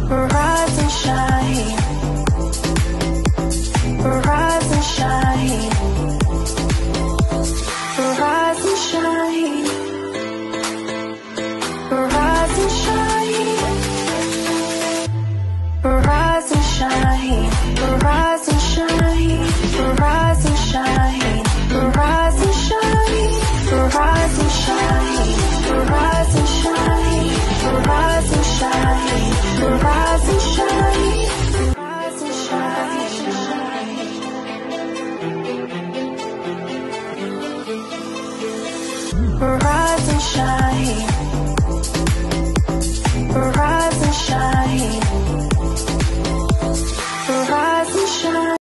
Rise and shine. Shine